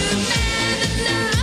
you